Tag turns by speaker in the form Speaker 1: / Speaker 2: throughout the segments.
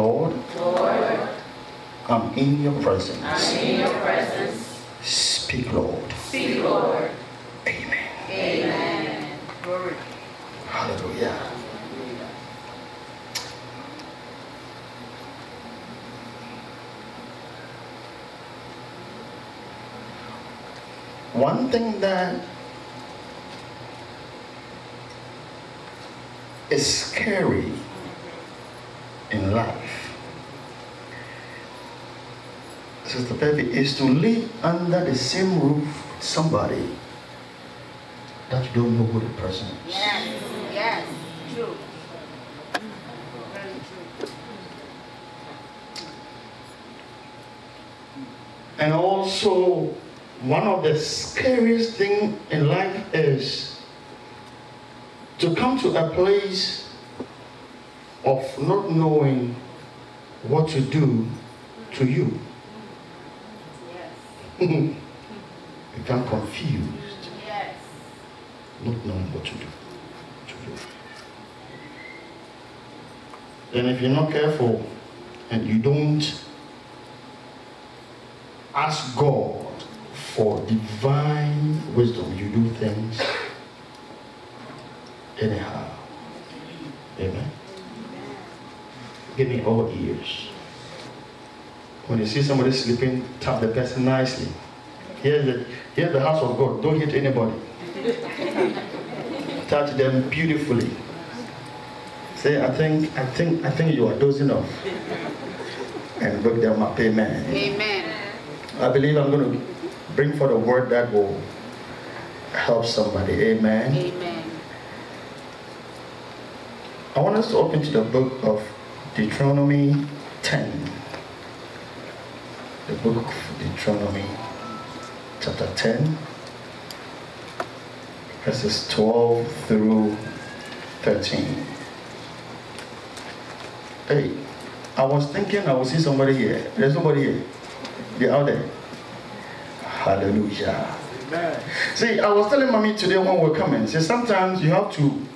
Speaker 1: Lord,
Speaker 2: Lord,
Speaker 1: I'm in your presence.
Speaker 2: I'm in your presence.
Speaker 1: Speak, Lord.
Speaker 2: Speak, Lord.
Speaker 1: Amen.
Speaker 2: Amen.
Speaker 3: Glory.
Speaker 1: Hallelujah. One thing that is scary in life, Sister Pepe, is to live under the same roof with somebody that you don't know who the person is.
Speaker 3: Yes. Yes. True. Very true.
Speaker 1: And also, one of the scariest thing in life is to come to a place of not knowing what to do to you. Become confused,
Speaker 3: Yes.
Speaker 1: not knowing what to do. To do. Then, if you're not careful and you don't ask God for divine wisdom, you do things anyhow. Amen. Give me all ears. When you see somebody sleeping, tap the person nicely. Here's the, here's the house of God. Don't hit anybody. Touch them beautifully. Say, I think, I think, I think you are dozing off. And wake them up. Amen.
Speaker 3: Amen.
Speaker 1: I believe I'm going to bring forth a word that will help somebody. Amen.
Speaker 3: Amen.
Speaker 1: I want us to open to the book of Deuteronomy 10. The book of Deuteronomy, chapter 10, verses 12 through 13. Hey, I was thinking I would see somebody here. There's nobody here. They're out there. Hallelujah.
Speaker 4: Amen.
Speaker 1: See, I was telling mommy today when we we're coming, see, sometimes you have to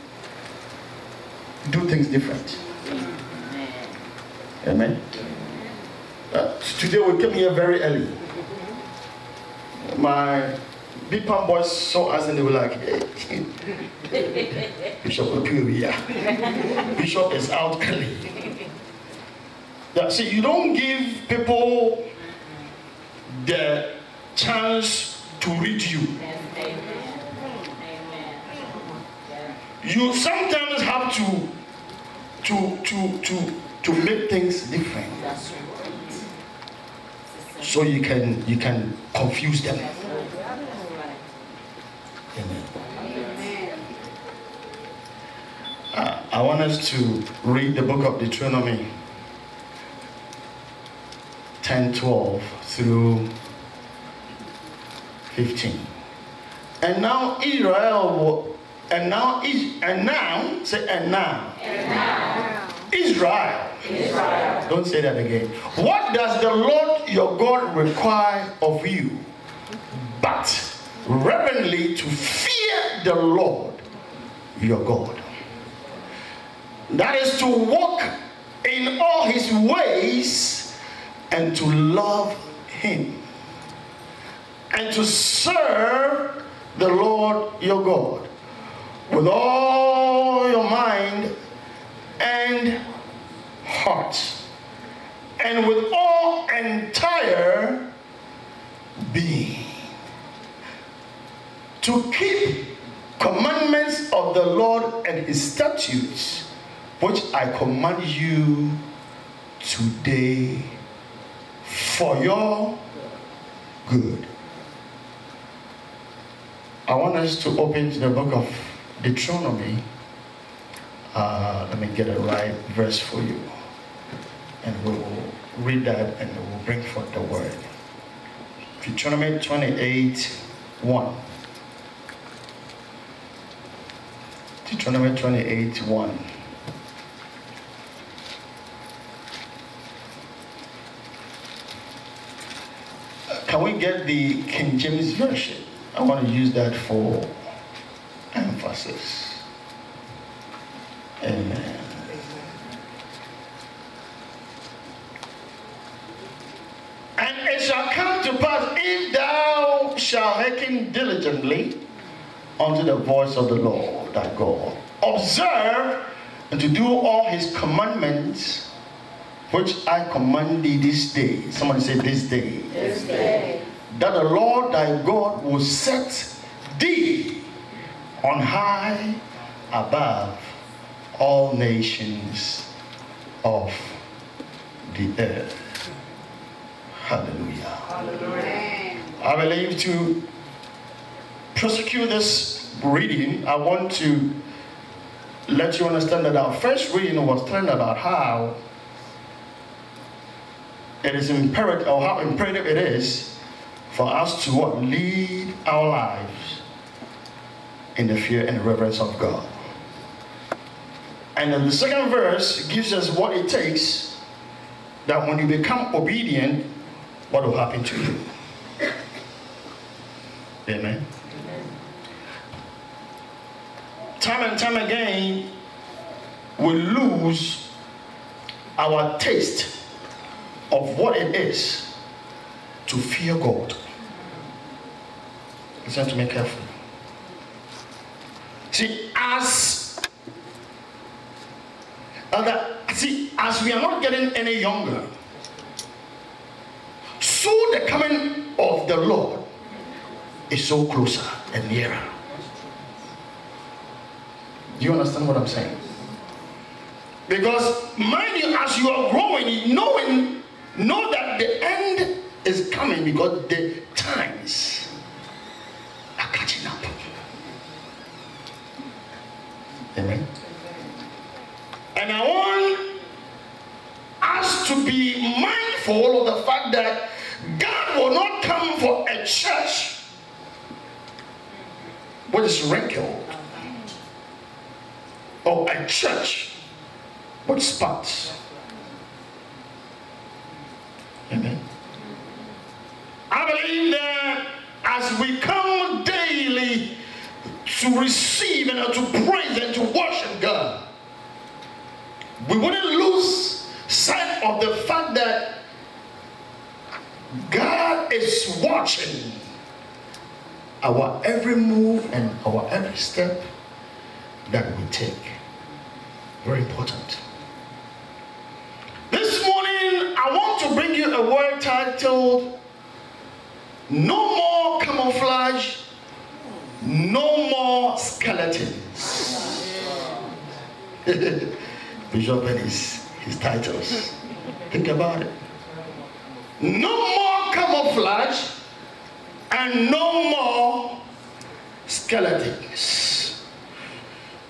Speaker 1: do things different. Amen. Uh, today we came here very early. My big pump boys saw us and they were like, hey, Bishop Okuya. Bishop is out early. Yeah, see, you don't give people the chance to read you. You sometimes have to to to to to make things different. So you can you can confuse them amen uh, i want us to read the book of deuteronomy 10 12 through 15 and now israel and now is and now say and now Israel.
Speaker 2: Israel.
Speaker 1: Don't say that again. What does the Lord your God require of you? But reverently to fear the Lord your God. That is to walk in all his ways and to love him and to serve the Lord your God with all your mind and heart and with all entire being to keep commandments of the Lord and his statutes which I command you today for your good. I want us to open to the book of Deuteronomy. Uh, let me get it right verse for you. And we will read that and we will bring forth the word. Deuteronomy 28 1. Deuteronomy 28 1. Uh, Can we get the King James Version? I want to use that for emphasis. Amen. shall hearken unto the voice of the Lord thy God. Observe and to do all his commandments which I command thee this day. Somebody say this day.
Speaker 2: This day.
Speaker 1: That the Lord thy God will set thee on high above all nations of the earth. Hallelujah.
Speaker 3: Amen.
Speaker 1: I believe to prosecute this reading, I want to let you understand that our first reading was telling about how it is imperative, or how imperative it is for us to what, lead our lives in the fear and reverence of God. And then the second verse gives us what it takes that when you become obedient, what will happen to you. Amen. Time and time again, we lose our taste of what it is to fear God. Listen to me carefully. See, as other, see, as we are not getting any younger, so the coming of the Lord is so closer and nearer. Do you understand what I'm saying? Because mind you, as you are growing, knowing, know that the end is coming because the times are catching up. Amen. And I want us to be mindful of the fact that God will not come for a church which is wrinkled or a church with spots. Amen. I believe that as we come daily to receive and to praise and to worship God, we wouldn't lose sight of the fact that God is watching our every move and our every step that we take. Very important. This morning, I want to bring you a word titled No More Camouflage, No More Skeletons. Bishop his, his titles. Think about it. No more camouflage and no more skeletons.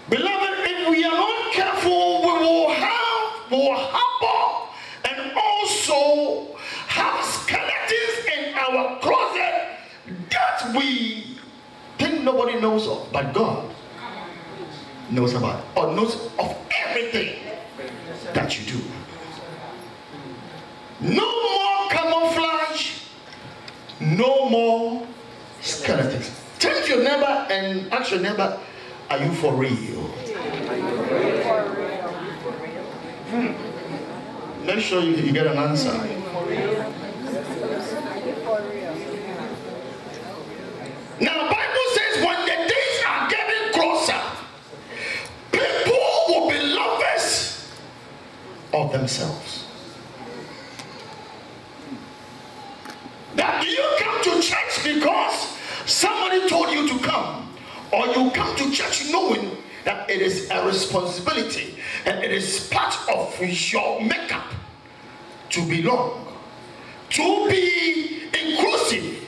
Speaker 1: Beloved, if we are not careful, we will have, we will and also have skeletons in our closet that we think nobody knows of, but God knows about or knows of everything that you do. No more camouflage, no more skeletons. To your neighbor and ask your neighbor, are you for real? Make sure you, you get an answer. Now, Bible says when the days are getting closer, people will be lovers of themselves. That you come to church because somebody told you to come, or you come to church knowing that it is a responsibility and it is part of your makeup to belong, to be inclusive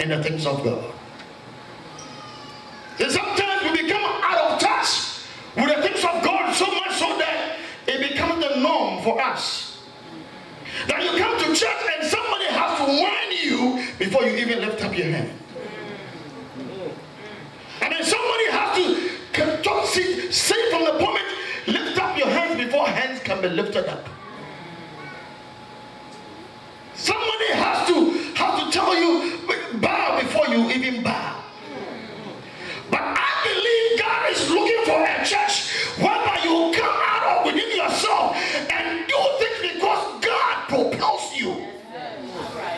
Speaker 1: in the things of God. And sometimes we become out of touch with the things of God so much so that it becomes the norm for us. That you come to church and somebody has to warn you before you even lift up your hand. And then somebody has to talk, say from the moment, lift up your hands before hands can be lifted up.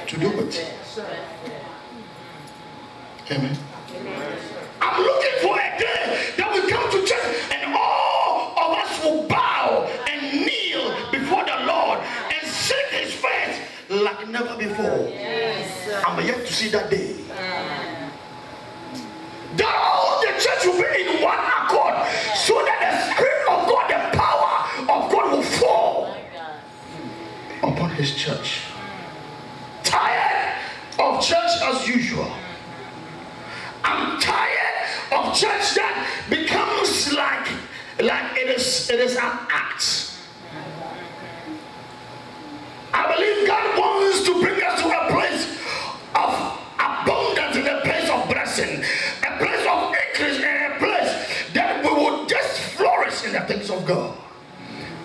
Speaker 1: to do it. Amen. I'm looking for a day that we come to church and all of us will bow and kneel before the Lord and seek his face like never before. I'm yet to see that day. That all the church will be in one accord so that the Spirit of God, the power of God will fall upon his church as usual. I'm tired of church that becomes like like it is it is an act. I believe God wants to bring us to a place of abundance in a place of blessing, a place of increase, and a place that we will just flourish in the things of God.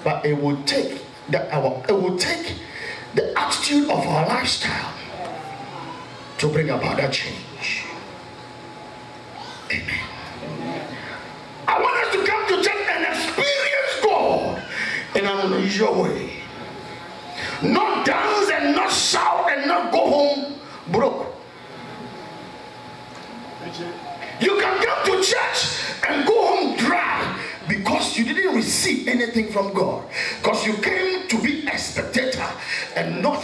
Speaker 1: But it will take the our it will take the attitude of our lifestyle to bring about that change. Amen. I want us to come to church and experience God in an unusual way. Not dance and not shout and not go home broke. You can come to church and go home dry because you didn't receive anything from God. Because you came to be a spectator and not.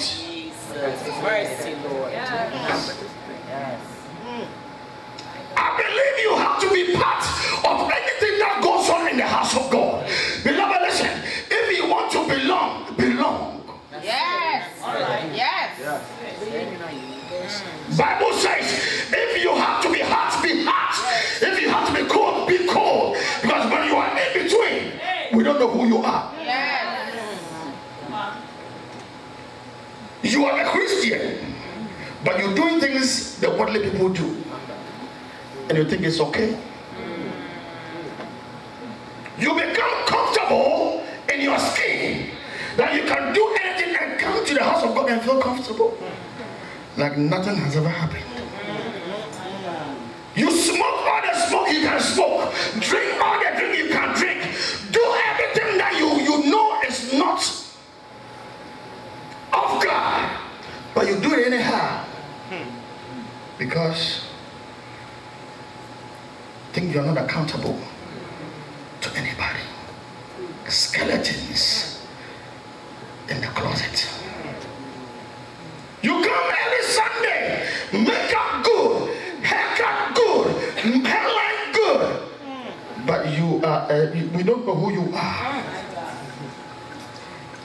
Speaker 4: Jesus. Mercy, Lord. Yes.
Speaker 1: I believe you have to be part of anything that goes on in the house of God. Beloved, listen. If you want to belong, belong.
Speaker 3: Yes. Yes.
Speaker 1: Bible says, if you have to be hot, be hot. If you have to be cold, be cold. Because when you are in between, we don't know who you are.
Speaker 3: Yes.
Speaker 1: You are but you're doing things that worldly people do. And you think it's okay. You become comfortable in your skin that you can do anything and come to the house of God and feel comfortable. Like nothing has ever happened. You smoke all the smoke you can smoke. Drink all the drink you can drink. Do everything that you, you know is not of God. But you do it anyhow. Because think you're not accountable to anybody. Skeletons in the closet. You come every Sunday, makeup good, haircut good, hairline good, but you are, uh, we don't know who you are.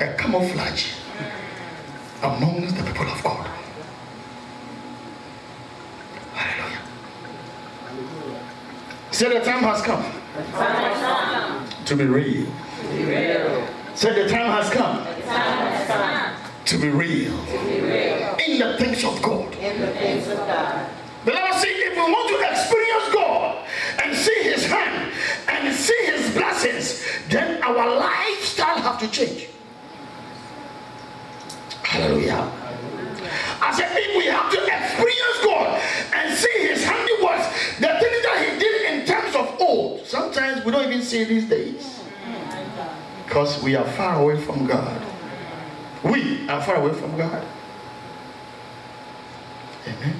Speaker 1: A camouflage amongst the people of God. Hallelujah. Say the time has come to be real. Say the time has come to be real in the things of God.
Speaker 4: In the things of God.
Speaker 1: Beloved, see, if we want to experience God and see His hand and see His blessings, then our lifestyle have to change. Hallelujah. I said, if we see these days because we are far away from God. We are far away from God. Amen.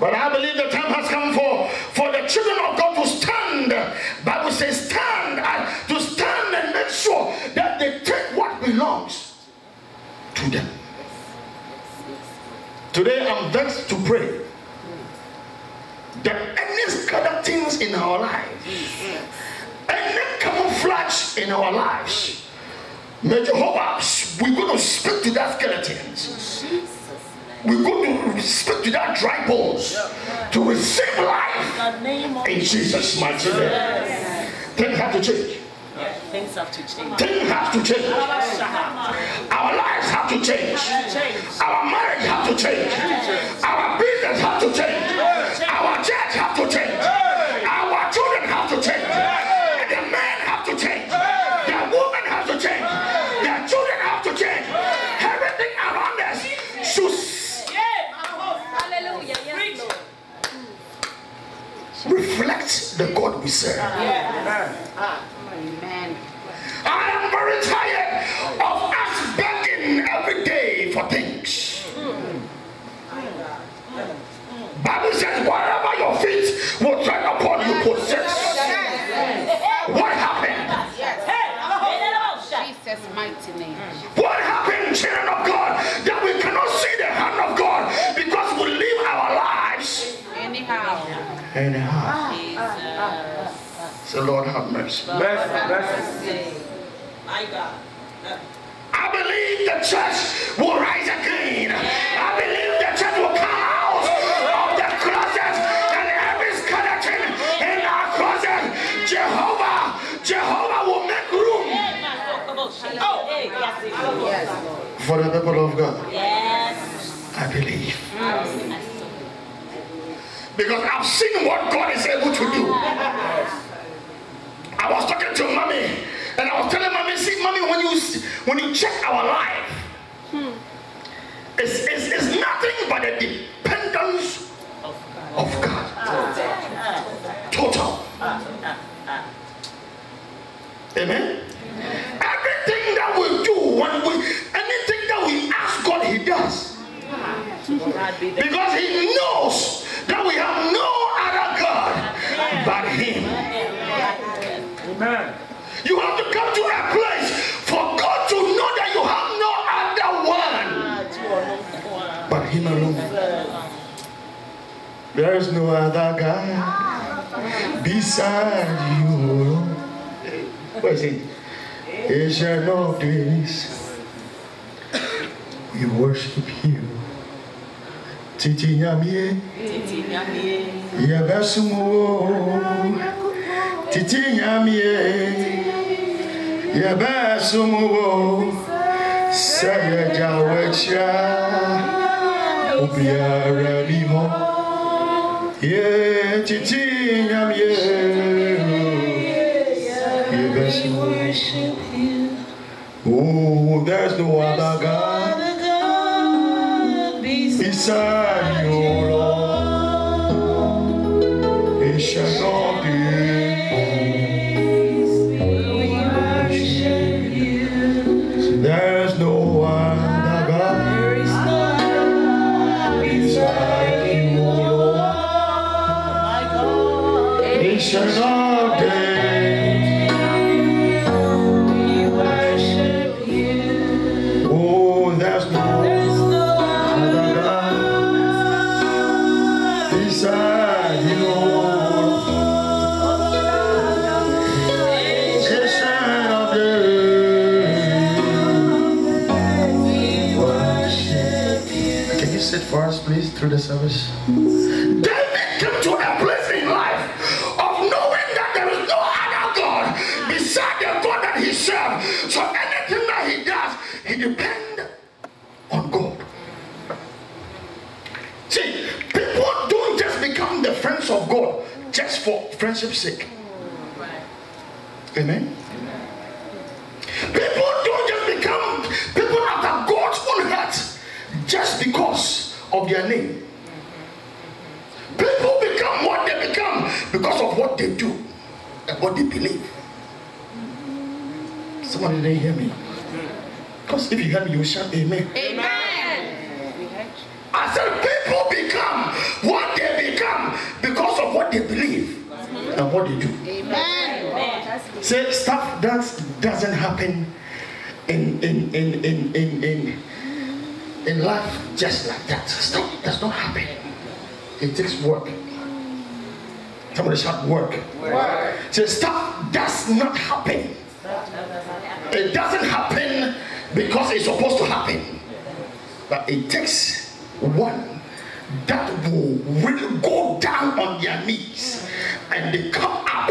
Speaker 1: But I believe the time has come for, for the children of God to stand. Bible says stand and to stand and make sure that they take what belongs to them. Today I'm vexed to pray that any scattered things in our lives, any camouflage in our lives, may Jehovah, we're going to speak to that skeletons. We're going to speak to that dry bones to receive life
Speaker 4: of
Speaker 1: in Jesus' mighty name. Things have to change.
Speaker 4: things have to change.
Speaker 1: Things have to change. Our lives have to change. Our marriage have to change. Our business have to change.
Speaker 3: we
Speaker 1: serve. Amen. Ah. Ah. Ah.
Speaker 3: Amen.
Speaker 1: I am very tired of us begging every day for things. Bible says, wherever your feet will tread upon, you possess. What happened?
Speaker 3: Jesus' mighty name.
Speaker 1: What happened, children of God, that we cannot see the hand of God because we live our
Speaker 2: lives anyhow? Anyhow.
Speaker 1: Say, Lord, have mercy.
Speaker 3: Mercy, mercy.
Speaker 4: My God.
Speaker 1: I believe the church will rise again. I believe the church will come out of the closet and every skeleton in our closet. Jehovah, Jehovah will make room
Speaker 4: Oh, hey, yes, it will.
Speaker 3: Yes.
Speaker 1: for the people of God.
Speaker 2: Yes.
Speaker 1: I believe. Because I've seen what God is able to do. I was talking to mommy and I was telling mommy, see, mommy, when you when you check our life, hmm. it's, it's, it's nothing but a dependence of God. Total. Amen. Everything that we do, when we anything that we ask God, He does.
Speaker 4: Ah, God
Speaker 1: Because he knows There is no other God beside you. What is it? Ancient of days, we worship you. Titi Nyamie. Yɛbɛsom titi nyamie yɛbɛsom wo sɛ yɛgya w'akyira nyamie yɛbɛsom Oh, there's no other God. Beside you, Lord. It shall not Sit for us, please, through the service? David came to a place in life of knowing that there is no other God beside the God that he served. So anything that he does, he depends on God. See, people don't just become the friends of God just for friendship's sake. Amen. Of their name. People become what they become because of what they do and what they believe. Somebody didn't hear me. Because if you hear me, you shout amen.
Speaker 3: Amen.
Speaker 1: I said people become what they become because of what they believe and what they do.
Speaker 3: Amen.
Speaker 1: Say stuff that doesn't happen in in in in in in, in life just like that. Stuff does not happen. It takes work. Somebody shout work.
Speaker 3: Word.
Speaker 1: Say stuff does not happen. It doesn't happen because it's supposed to happen. But it takes one that will really go down on their knees and they come up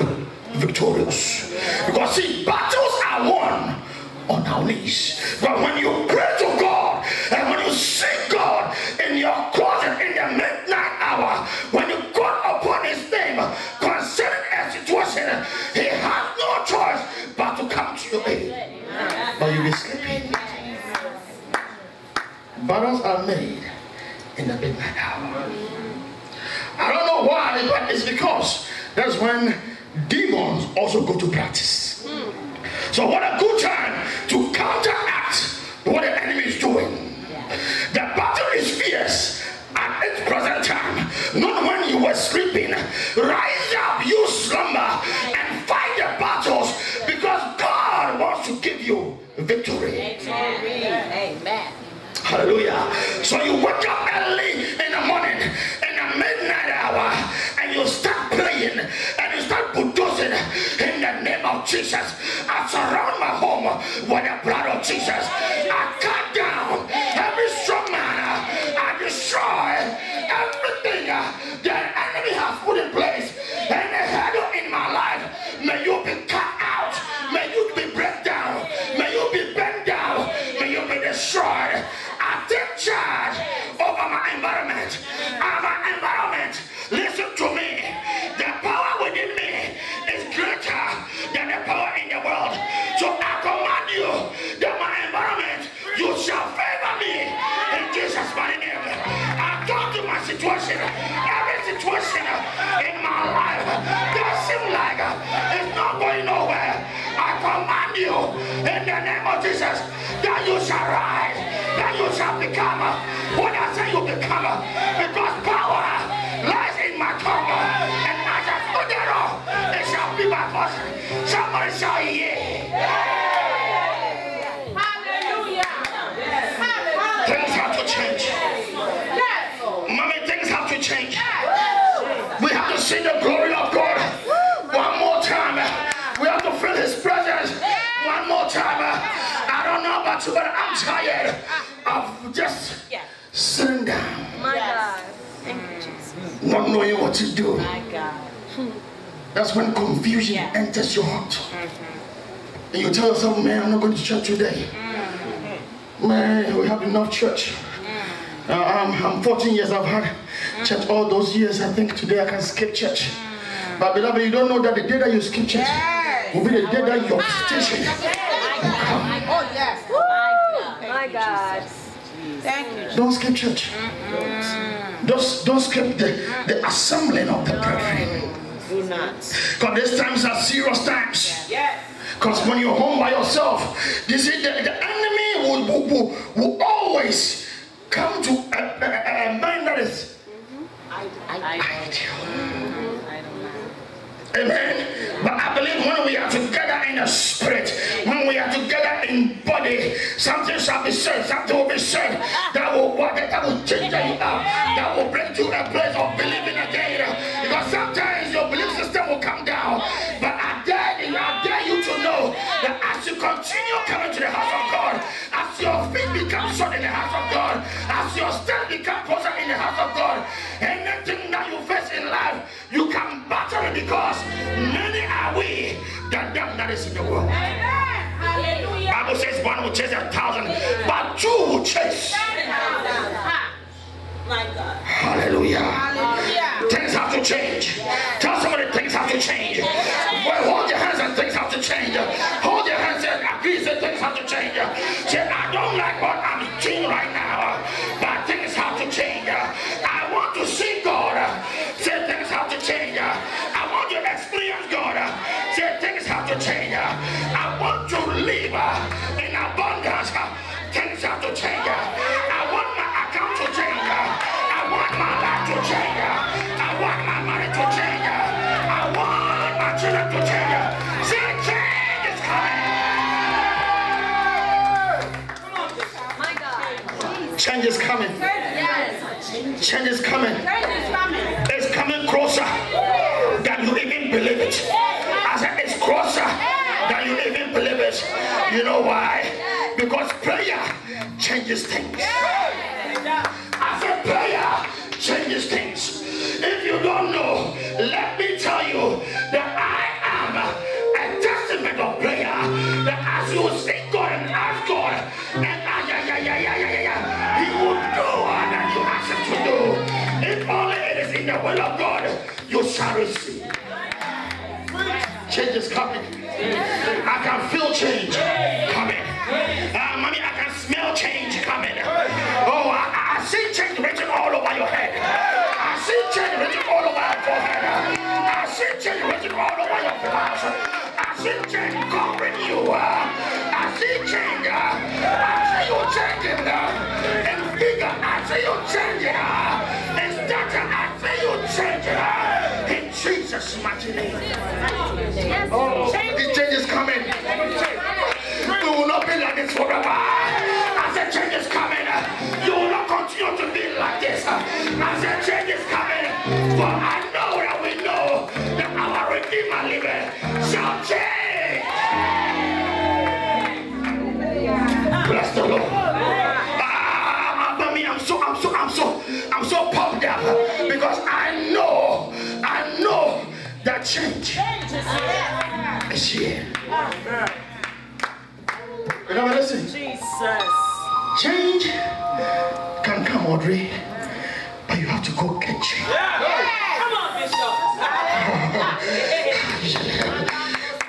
Speaker 1: victorious. Because see, battles are won on our knees. But when you pray to God and when you seek God in your closet in the midnight hour, when you call upon his name concerning a situation, he has no choice but to come to your aid. But you'll be sleeping. Battles are made in the midnight hour. I don't know why, but it's because that's when demons also go to practice. So, what a good time to counteract what the enemy is doing. The battle is fierce at its present time, not when you were sleeping. Rise up, you slumber, and fight the battles because God wants to give you victory.
Speaker 3: Amen.
Speaker 1: Hallelujah. So you wake up of Jesus. I surround my home with the blood of Jesus. I Somebody shall yeah. Things have to change. Mommy, things have to change. We have to see the glory of God one more time. We have to feel His presence one more time. I don't know about you, but I'm ah. tired ah. of just sitting down,
Speaker 3: My God. Thank you, Jesus.
Speaker 1: not knowing what to do.
Speaker 4: My God.
Speaker 1: That's when confusion
Speaker 4: Yeah.
Speaker 1: enters your heart. And you tell yourself, man, I'm not going to church today. Man, we have enough church. Uh, I'm, I'm 14 years, I've had church all those years. I think today I can skip church. But beloved, you don't know that the day that you skip church will be the day that your station
Speaker 3: Oh, yes. My God. Thank you.
Speaker 1: Don't skip church. Don't, don't skip the, the assembling of the brethren.
Speaker 4: Do not.
Speaker 1: Because these times are serious times.
Speaker 4: Yes.
Speaker 1: Because when you're home by yourself, this is the, the enemy will, will, will, will always come to a, a, a- a mind that is
Speaker 4: I, I,
Speaker 1: ideal.
Speaker 4: I don't know.
Speaker 1: Amen. But I believe when we are together in the spirit, when we are together in body, something shall be said, something will be said that will what that will change you up, that will bring you a place of believing again. Because many are we than them that is in the world.
Speaker 3: Hallelujah.
Speaker 1: Bible says one will chase a thousand, but two will chase. In abundance. Things have to change. I want my account to change. I want my life to change. I want my money to change. I want my children to change. Say change is coming.
Speaker 3: My God.
Speaker 1: Change is coming.
Speaker 3: Yes.
Speaker 1: Change is coming. You know why? Because prayer changes things. I said prayer changes things. If you don't know, let me tell you that I am a testament of prayer. That as you seek God and ask God, and ah, yeah, yeah, yeah, yeah, yeah, yeah, He will do what that you ask Him to do. If only it is in the will of God, you shall receive. Change is coming. I feel change coming. Ah, mommy, I can smell change coming. Oh, I, I- see change written all over your head. I see change written all over your forehead. I see change written all over your blouse. I see change covering you. I see change. I see you changing. In figure, I see you changing. In stature, I see you changing. In Jesus' mighty name. is forever. I said change is coming, you will not continue to be like this. I said change is coming, for I know that we know that our Redeemer living shall change. Bless the Lord. Ah, ah but me, I'm so, I'm so, I'm so, I'm so pumped up because I know, I know that change is here what listen?
Speaker 4: Jesus.
Speaker 1: Change can come, Audrey, but you have to go get change.
Speaker 4: Come on, Bishop.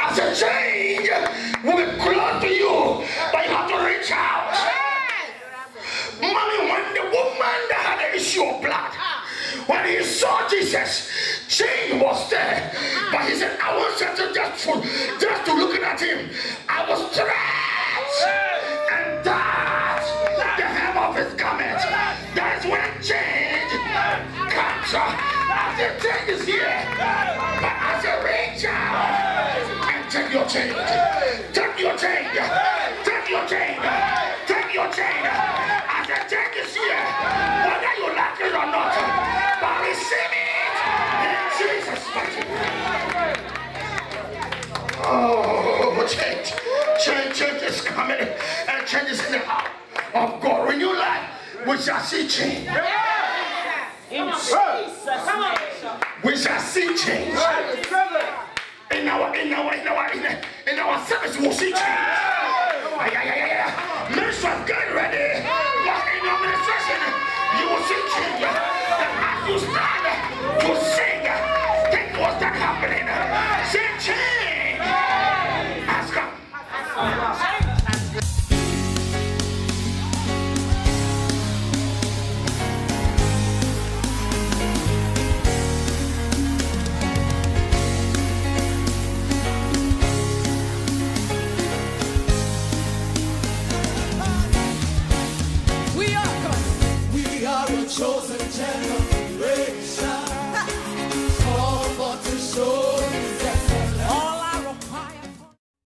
Speaker 1: I said change will be close to you, but you have to reach out. Mommy, when the woman that had the issue of blood, ah. when he saw Jesus, change was there. Ah. But he said, I you to just to, just to looking at him. I was stretched hem of his garment. That's when change comes. I said, change is here. But I said, reach out and take your change. Take your change. Take your change. Take your change. I said, change is here. Whether you like it or not. But receive it in Jesus' name. Oh, change. Change, change is coming. And change is in the house of God. When you life, we shall see change.
Speaker 4: In Jesus' name.
Speaker 1: We shall see change. In our, in our, in our, in our, in our service, we'll see change.